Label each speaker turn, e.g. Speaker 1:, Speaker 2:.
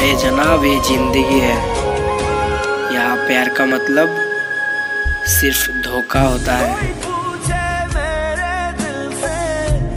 Speaker 1: ए जनाब ये ज़िंदगी है। यहाँ प्यार का मतलब सिर्फ़ धोखा होता है।